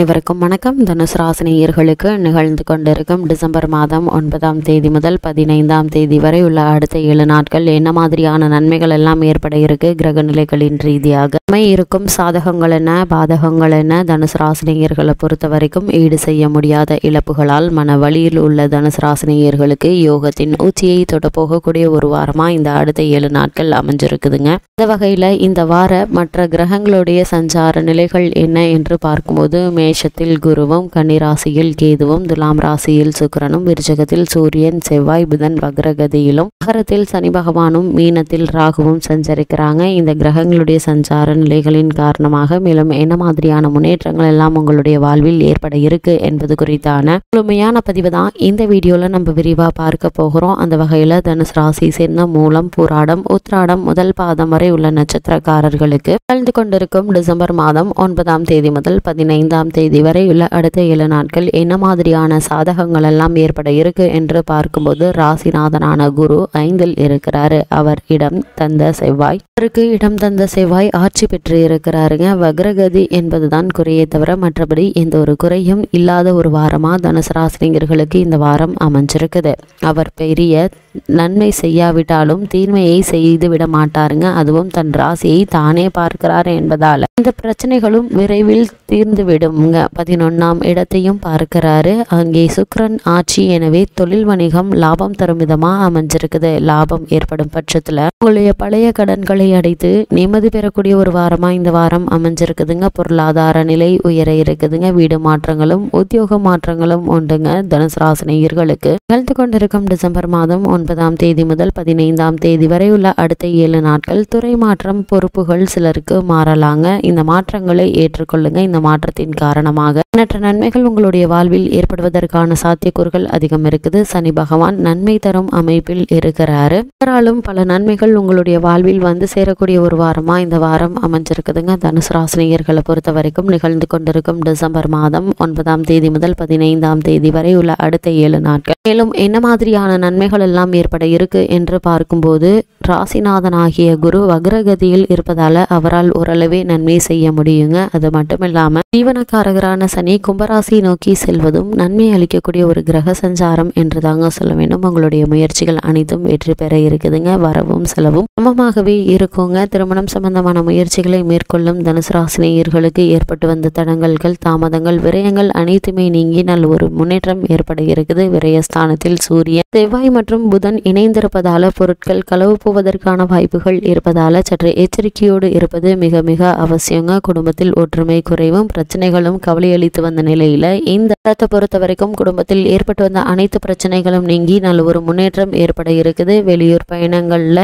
அனைவருக்கும் வணக்கம். தனுசு ராசினியர்களுக்கு நிகழ்ந்து கொண்டிருக்கும் டிசம்பர் மாதம் ஒன்பதாம் தேதி முதல் பதினைந்தாம் தேதி வரை உள்ள அடுத்த ஏழு நாட்கள் என்ன மாதிரியான நன்மைகள் எல்லாம் ஏற்பட இருக்கு? கிரக நிலைகளின் ரீதியாக இருக்கும் சாதகங்கள் என்ன? பாதகங்கள் என்ன? தனுசு ராசினியர்களை பொறுத்த வரைக்கும் ஈடு செய்ய முடியாத இழப்புகளால் மன வழியில் உள்ள தனுசு ராசினியர்களுக்கு யோகத்தின் உச்சியை தொட போகக்கூடிய ஒரு வாரமா இந்த அடுத்த ஏழு நாட்கள் அமைஞ்சிருக்குதுங்க. இந்த வகையில இந்த வார மற்ற கிரகங்களுடைய சஞ்சார நிலைகள் என்ன என்று பார்க்கும்போது மே மேஷத்தில் குருவும் கன்னிராசியில் கேதுவும் துலாம் ராசியில் சுக்கிரனும் விருச்சகத்தில் சூரியன் செவ்வாய் புதன் வக்ரகதியிலும் மகரத்தில் சனி பகவானும் மீனத்தில் ராகுவும் சஞ்சரிக்கிறாங்க. இந்த கிரகங்களுடைய சஞ்சார நிலைகளின் காரணமாக மேலும் என்ன மாதிரியான முன்னேற்றங்கள் எல்லாம் உங்களுடைய வாழ்வில் ஏற்பட இருக்கு என்பது குறித்தான முழுமையான பதிவு தான் இந்த வீடியோல நம்ம விரிவா பார்க்க போகிறோம். அந்த வகையில தனுசு ராசி சேர்ந்த மூலம் பூராடம் உத்ராடம் முதல் பாதம் வரை உள்ள நட்சத்திரக்காரர்களுக்கு கலந்து கொண்டிருக்கும் டிசம்பர் மாதம் ஒன்பதாம் தேதி முதல் பதினைந்தாம் தேதி வரை உள்ள அடுத்த ஏழு நாட்கள் என்ன மாதிரியான சாதகங்கள் எல்லாம் ஏற்பட இருக்கு என்று பார்க்கும்போது ராசிநாதனான குரு ஐந்தில் இருக்கிறாரு. அவர் இடம் தந்த செவ்வாய். அவருக்கு இடம் தந்த செவ்வாய் ஆட்சி பெற்று இருக்கிறாருங்க. வக்ரகதி என்பதுதான் குறையே தவிர மற்றபடி எந்த ஒரு குறையும் இல்லாத ஒரு வாரமா தனுசு ராசினியர்களுக்கு இந்த வாரம் அமைஞ்சிருக்குது. அவர் பெரிய நன்மை செய்யாவிட்டாலும் தீர்மையை செய்து விட மாட்டாருங்க. அதுவும் தன் ராசியை தானே பார்க்கிறார் என்பதால. இந்த பிரச்சனைகளும் விரைவில் தீர்ந்து விடுங்க பதினொன்னாம் இடத்தையும் பார்க்கிறாரு. அங்கே சுக்கிரன் ஆட்சி எனவே தொழில் வணிகம் லாபம் தரும் விதமா அமைஞ்சிருக்குது. லாபம் ஏற்படும் பட்சத்துல உங்களுடைய பழைய கடன்களை அடைத்து நிம்மதி பெறக்கூடிய ஒரு வாரமா இந்த வாரம் அமைஞ்சிருக்குதுங்க. பொருளாதார நிலை உயர இருக்குதுங்க. வீடு மாற்றங்களும் உத்தியோக மாற்றங்களும் உண்டுங்க. தனுசு ராசினியர்களுக்கு நிகழ்ந்து கொண்டிருக்கும் டிசம்பர் மாதம் ஒன்பதாம் தேதி முதல் பதினைந்தாம் தேதி வரை உள்ள அடுத்த ஏழு நாட்கள் துறை மாற்றம் பொறுப்புகள் சிலருக்கு மாறலாங்க. இந்த மாற்றங்களை ஏற்றுக்கொள்ளுங்க. இந்த மாற்றத்தின் காரணமாக எண்ணற்ற நன்மைகள் உங்களுடைய வாழ்வில் ஏற்படுவதற்கான சாத்தியக்கூறுகள் அதிகம் இருக்குது. சனி பகவான் நன்மை தரும் அமைப்பில் இருக்கிறாரு. இதனாலும் பல நன்மைகள் உங்களுடைய வாழ்வில் வந்து சேரக்கூடிய ஒரு வாரமா இந்த வாரம் அமைஞ்சிருக்குதுங்க. தனுசு ராசினியர்களை பொறுத்த வரைக்கும் நிகழ்ந்து கொண்டிருக்கும் டிசம்பர் மாதம் ஒன்பதாம் தேதி முதல் பதினைந்தாம் தேதி வரை உள்ள அடுத்த ஏழு நாட்கள். மேலும் என்ன மாதிரியான நன்மைகள் எல்லாம் ஏற்பட இருக்கு என்று பார்க்கும்போது ராசிநாதனாகிய குரு வக்ரகதியில் இருப்பதால அவரால் ஓரளவே நன்மை செய்ய முடியுங்க. அது மட்டும் ஜீவனக்காரகரான சனி கும்பராசி நோக்கி செல்வதும் நன்மை அளிக்கக்கூடிய ஒரு கிரக சஞ்சாரம் என்று தாங்க சொல்ல வேண்டும். உங்களுடைய முயற்சிகள் அனைத்தும் வெற்றி பெற இருக்குதுங்க. வரவும் செலவும் சமமாகவே இருக்குங்க. திருமணம் சம்பந்தமான முயற்சிகளை மேற்கொள்ளும் தனுசு ராசினியர்களுக்கு ஏற்பட்டு வந்த தடங்கல்கள் தாமதங்கள் விரயங்கள் அனைத்துமே நீங்கி நல்ல ஒரு முன்னேற்றம் ஏற்பட இருக்குது. விரயஸ்தானத்தில் சூரியன் செவ்வாய் மற்றும் புதன் இணைந்திருப்பதால பொருட்கள் களவு போவதற்கான வாய்ப்புகள் இருப்பதால சற்று எச்சரிக்கையோடு இருப்பது மிக மிக அவசியங்க. குடும்பத்தில் ஒற்றுமை குறைவும் பிரச்சனைகளும் கவலையளித்து வந்த நிலையில இந்த இடத்தை பொறுத்த வரைக்கும் குடும்பத்தில் ஏற்பட்டு வந்த அனைத்து பிரச்சனைகளும் நீங்கி நல்ல ஒரு முன்னேற்றம் ஏற்பட இருக்குது. வெளியூர் பயணங்களில்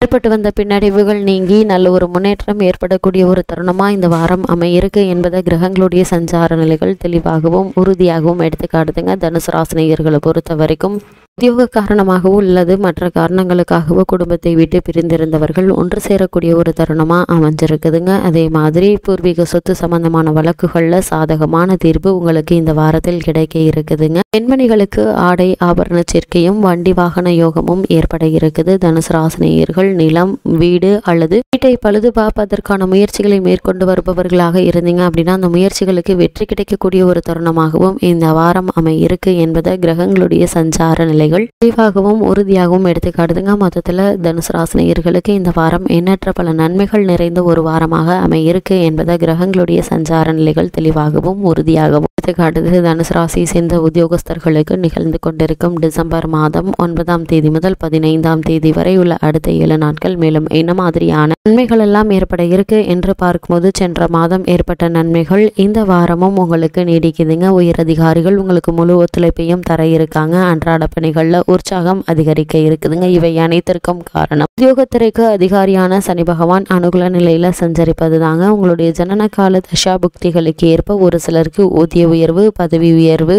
ஏற்பட்டு வந்த பின்னடைவுகள் நீங்கி நல்ல ஒரு முன்னேற்றம் ஏற்படக்கூடிய ஒரு தருணமாக இந்த வாரம் அமையிருக்கு என்பதை கிரகங்களுடைய சஞ்சார நிலைகள் தெளிவாகவும் உறுதியாகவும் எடுத்து காட்டுதுங்க தனுசு ராசினியர்களை பொறுத்த வரைக்கும் உத்தியோக காரணமாகவோ அல்லது மற்ற காரணங்களுக்காகவோ குடும்பத்தை விட்டு பிரிந்திருந்தவர்கள் ஒன்று சேரக்கூடிய ஒரு தருணமாக அமைஞ்சிருக்குதுங்க. அதே மாதிரி பூர்வீக சொத்து சம்பந்தமான வழக்குகளில் சாதகமான தீர்ப்பு உங்களுக்கு இந்த வாரத்தில் கிடைக்க இருக்குதுங்க. பெண்மணிகளுக்கு ஆடை ஆபரண சேர்க்கையும் வண்டி வாகன யோகமும் ஏற்பட இருக்குது. தனுசு ராசினியர்கள் நிலம் வீடு அல்லது வீட்டை பழுது பார்ப்பதற்கான முயற்சிகளை மேற்கொண்டு வருபவர்களாக இருந்தீங்க அப்படின்னா அந்த முயற்சிகளுக்கு வெற்றி கிடைக்கக்கூடிய ஒரு தருணமாகவும் இந்த வாரம் அமை இருக்கு என்பதை கிரகங்களுடைய சஞ்சார நிலை நிலைகள் தெளிவாகவும் உறுதியாகவும் எடுத்துக்காட்டுதுங்க. மொத்தத்தில் தனுசு ராசினியர்களுக்கு இந்த வாரம் எண்ணற்ற பல நன்மைகள் நிறைந்த ஒரு வாரமாக அமையிருக்கு என்பதை கிரகங்களுடைய சஞ்சார நிலைகள் தெளிவாகவும் உறுதியாகவும் எடுத்துக்காட்டுது. தனுசு ராசி சேர்ந்த உத்தியோகஸ்தர்களுக்கு நிகழ்ந்து கொண்டிருக்கும் டிசம்பர் மாதம் ஒன்பதாம் தேதி முதல் பதினைந்தாம் தேதி வரை உள்ள அடுத்த ஏழு நாட்கள் மேலும் என்ன மாதிரியான நன்மைகள் எல்லாம் ஏற்பட இருக்கு என்று பார்க்கும்போது சென்ற மாதம் ஏற்பட்ட நன்மைகள் இந்த வாரமும் உங்களுக்கு நீடிக்குதுங்க. உயர் அதிகாரிகள் உங்களுக்கு முழு ஒத்துழைப்பையும் தர இருக்காங்க. அன்றாட பணிகளில் உற்சாகம் அதிகரிக்க இருக்குதுங்க. இவை அனைத்திற்கும் காரணம். உத்தியோகத்துறைக்கு அதிகாரியான சனி பகவான் அனுகூல நிலையில சஞ்சரிப்பது தாங்க உங்களுடைய ஜனன கால தசா புக்திகளுக்கு ஏற்ப ஒரு சிலருக்கு ஊதிய உயர்வு பதவி உயர்வு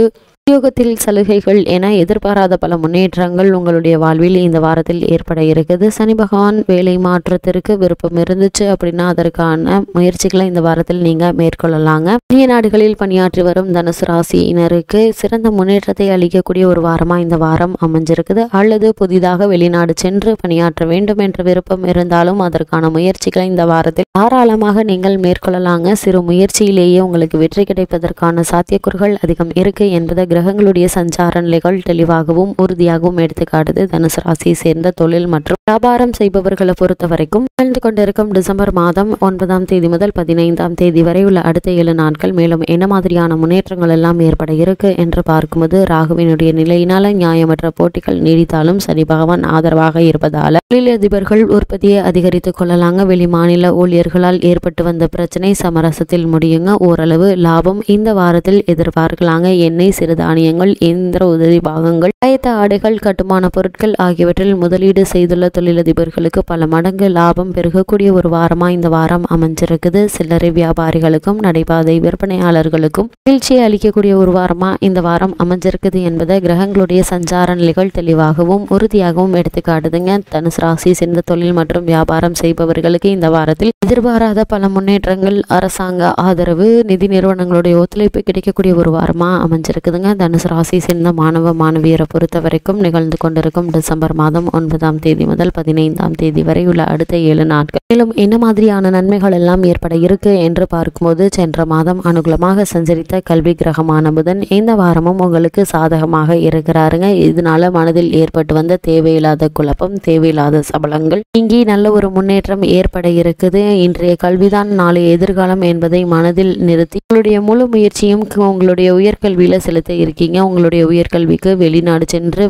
உத்தியோகத்தில் சலுகைகள் என எதிர்பாராத பல முன்னேற்றங்கள் உங்களுடைய வாழ்வில் இந்த வாரத்தில் ஏற்பட இருக்குது. சனி பகவான் வேலை மாற்றத்திற்கு விருப்பம் இருந்துச்சு அப்படின்னா அதற்கான முயற்சிகளை இந்த வாரத்தில் நீங்க மேற்கொள்ளலாங்க. இந்திய நாடுகளில் பணியாற்றி வரும் தனுசு ராசியினருக்கு சிறந்த முன்னேற்றத்தை அளிக்கக்கூடிய ஒரு வாரமா இந்த வாரம் அமைஞ்சிருக்குது. அல்லது புதிதாக வெளிநாடு சென்று பணியாற்ற வேண்டும் என்ற விருப்பம் இருந்தாலும் அதற்கான முயற்சிகளை இந்த வாரத்தில் தாராளமாக நீங்கள் மேற்கொள்ளலாங்க. சிறு முயற்சியிலேயே உங்களுக்கு வெற்றி கிடைப்பதற்கான சாத்தியக்கூறுகள் அதிகம் இருக்கு என்பதை கிரகங்களுடைய சஞ்சார நிலைகள் தெளிவாகவும் உறுதியாகவும் எடுத்துக்காட்டுது. தனுசு ராசியை சேர்ந்த தொழில் மற்றும் வியாபாரம் செய்பவர்களை பொறுத்த வரைக்கும் நிகழ்ந்து கொண்டிருக்கும் டிசம்பர் மாதம் ஒன்பதாம் தேதி முதல் பதினைந்தாம் தேதி வரை உள்ள அடுத்த ஏழு நாட்கள் மேலும் என்ன மாதிரியான முன்னேற்றங்கள் எல்லாம் ஏற்பட இருக்கு என்று பார்க்கும்போது ராகுவினுடைய நிலையினால நியாயமற்ற போட்டிகள் நீடித்தாலும் சனி பகவான் ஆதரவாக இருப்பதால தொழிலதிபர்கள் உற்பத்தியை அதிகரித்துக் கொள்ளலாங்க. வெளி மாநில ஊழியர்களால் ஏற்பட்டு வந்த பிரச்சனை சமரசத்தில் முடியுங்க. ஓரளவு லாபம் இந்த வாரத்தில் எதிர்பார்க்கலாங்க. எண்ணெய் தானியங்கள் இயந்திர உதவி பாகங்கள் ஆயத்த ஆடைகள் கட்டுமான பொருட்கள் ஆகியவற்றில் முதலீடு செய்துள்ள தொழிலதிபர்களுக்கு பல மடங்கு லாபம் பெருகக்கூடிய ஒரு வாரமா இந்த வாரம் அமைஞ்சிருக்குது. சில்லறை வியாபாரிகளுக்கும் நடைபாதை விற்பனையாளர்களுக்கும் வீழ்ச்சியை அளிக்கக்கூடிய ஒரு வாரமா இந்த வாரம் அமைஞ்சிருக்குது என்பதை கிரகங்களுடைய சஞ்சார நிலைகள் தெளிவாகவும் உறுதியாகவும் எடுத்துக்காட்டுதுங்க. தனுசு ராசி சேர்ந்த தொழில் மற்றும் வியாபாரம் செய்பவர்களுக்கு இந்த வாரத்தில் எதிர்பாராத பல முன்னேற்றங்கள் அரசாங்க ஆதரவு நிதி நிறுவனங்களுடைய ஒத்துழைப்பு கிடைக்கக்கூடிய ஒரு வாரமா அமைஞ்சிருக்குதுங்க. தனுசு ராசி சேர்ந்த மாணவ மாணவியரை பொறுத்த வரைக்கும் நிகழ்ந்து கொண்டிருக்கும் டிசம்பர் மாதம் ஒன்பதாம் தேதி முதல் பதினைந்தாம் தேதி வரை உள்ள அடுத்த ஏழு நாட்கள். மேலும் என்ன மாதிரியான நன்மைகள் எல்லாம் ஏற்பட இருக்கு என்று பார்க்கும்போது சென்ற மாதம் அனுகூலமாக சஞ்சரித்த கல்வி கிரகமான புதன் இந்த வாரமும் உங்களுக்கு சாதகமாக இருக்கிறாருங்க. இதனால மனதில் ஏற்பட்டு வந்த தேவையில்லாத குழப்பம் தேவையில்லாத சபலங்கள் இங்கே நல்ல ஒரு முன்னேற்றம் ஏற்பட இருக்குது. இன்றைய கல்விதான் நாளை எதிர்காலம் என்பதை மனதில் நிறுத்தி உங்களுடைய முழு முயற்சியும் உங்களுடைய உயர்கல்வியில செலுத்த இருக்கீங்க. உங்களுடைய உயர்கல்விக்கு வெளிநாடு சென்று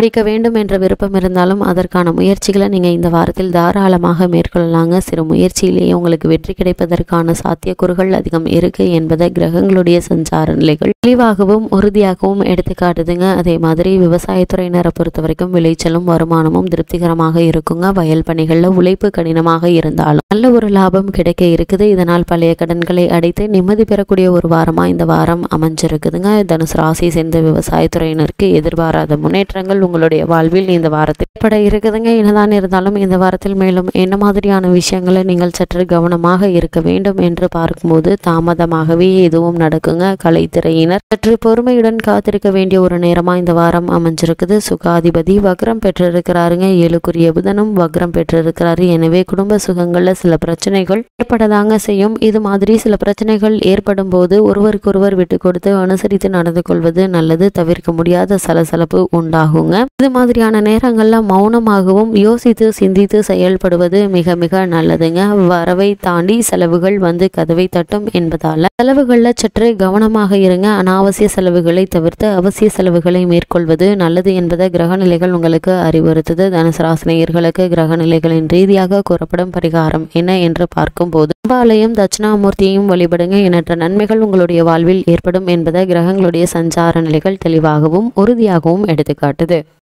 படிக்க வேண்டும் என்ற விருப்பம் இருந்தாலும் அதற்கான முயற்சிகளை நீங்கள் இந்த வாரத்தில் தாராளமாக மேற்கொள்ளலாங்க. சிறு முயற்சியிலேயே உங்களுக்கு வெற்றி கிடைப்பதற்கான சாத்தியக்கூறுகள் அதிகம் இருக்கு என்பதை கிரகங்களுடைய சஞ்சார நிலைகள் தெளிவாகவும் உறுதியாகவும் எடுத்துக்காட்டுதுங்க. அதே மாதிரி விவசாயத்துறையினரை பொறுத்த வரைக்கும் விளைச்சலும் வருமானமும் திருப்திகரமாக இருக்குங்க. வயல் பணிகளில் உழைப்பு கடினமாக இருந்தாலும் நல்ல ஒரு லாபம் கிடைக்க இருக்குது. இதனால் பழைய கடன்களை அடைத்து நிம்மதி பெறக்கூடிய ஒரு வாரமாக இந்த வாரம் அமைஞ்சிருக்குதுங்க. தனுசு ராசி சேர்ந்த விவசாயத்துறையினருக்கு எதிர்பாராத முன்னேற்றங்கள் உங்களுடைய வாழ்வில் இந்த வாரத்தில் ஏற்பட இருக்குதுங்க. என்னதான் இருந்தாலும் இந்த வாரத்தில் மேலும் என்ன மாதிரியான விஷயங்களை நீங்கள் சற்று கவனமாக இருக்க வேண்டும் என்று பார்க்கும்போது தாமதமாகவே எதுவும் நடக்குங்க. கலைத்துறையினர் சற்று பொறுமையுடன் காத்திருக்க வேண்டிய ஒரு நேரமா இந்த வாரம் அமைஞ்சிருக்குது. சுகாதிபதி வக்ரம் பெற்றிருக்கிறாருங்க. ஏழுக்குரிய புதனும் வக்ரம் பெற்றிருக்கிறாரு. எனவே குடும்ப சுகங்கள்ல சில பிரச்சனைகள் ஏற்படதாங்க செய்யும். இது மாதிரி சில பிரச்சனைகள் ஏற்படும் போது ஒருவருக்கொருவர் விட்டு கொடுத்து அனுசரித்து நடந்து கொள்வது நல்லது. தவிர்க்க முடியாத சலசலப்பு உண்டாகுங்க. இது மாதிரியான நேரங்கள்ல மௌனமாகவும் யோசித்து சிந்தித்து செயல்படுவது மிக மிக நல்லதுங்க. வரவை தாண்டி செலவுகள் வந்து கதவை தட்டும் என்பதால. செலவுகள்ல சற்று கவனமாக இருங்க. அனாவசிய செலவுகளை தவிர்த்து அவசிய செலவுகளை மேற்கொள்வது நல்லது என்பதை கிரகநிலைகள் உங்களுக்கு அறிவுறுத்துது. தனுசராசினியர்களுக்கு கிரக கிரகநிலைகளின் ரீதியாக கூறப்படும் பரிகாரம் என்ன என்று பார்க்கும்போது அம்பாலையும் தட்சிணாமூர்த்தியையும் வழிபடுங்க. எண்ணற்ற நன்மைகள் உங்களுடைய வாழ்வில் ஏற்படும் என்பதை கிரகங்களுடைய சஞ்சார நிலைகள் தெளிவாகவும் உறுதியாகவும் எடுத்துக்காட்டுது.